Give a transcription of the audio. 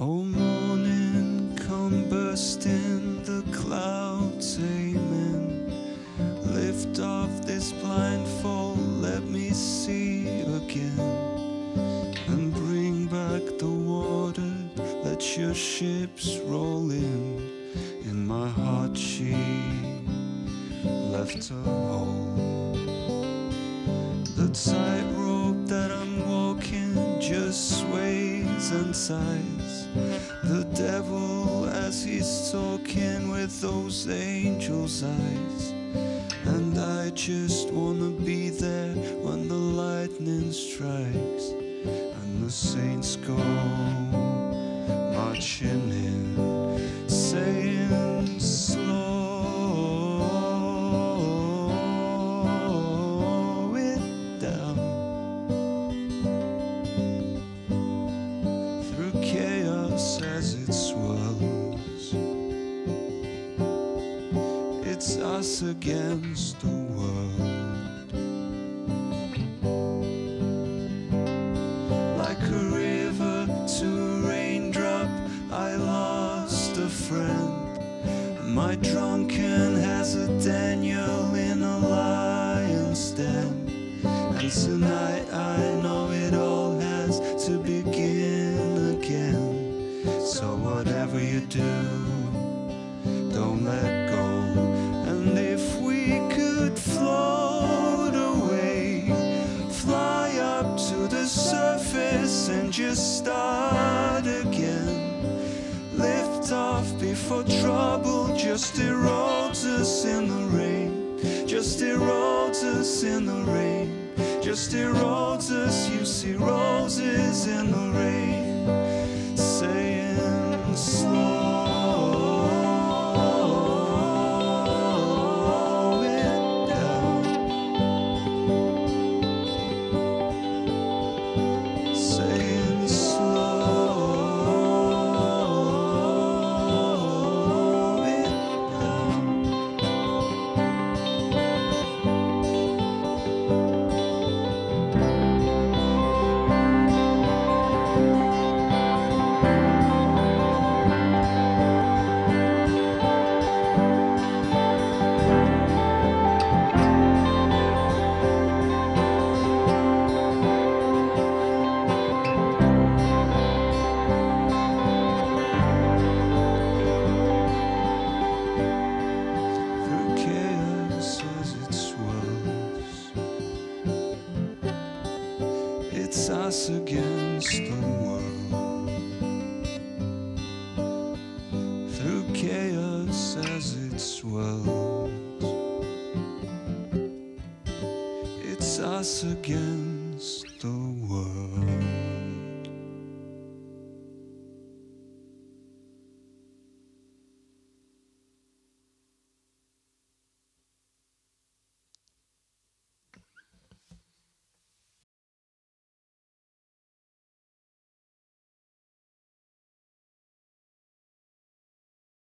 Oh, morning, come bursting the clouds, amen. Lift off this blindfold, let me see again. And bring back the water, let your ships roll in. In my heart, she left a hole. The tightrope that I'm walking just sways and sighs. The devil as he's talking with those angels' eyes. And I just wanna be there when the lightning strikes and the saints go marching against the world. Like a river to a raindrop, I lost a friend. My drunken has a Daniel in a lion's den. And tonight I know it all has to begin again. So whatever you do, don't let just start again. Lift off before trouble just erodes us in the rain. Just erodes us in the rain. Just erodes us, you see roses in the rain. It's us against the world. Through chaos as it swells It's us against the world.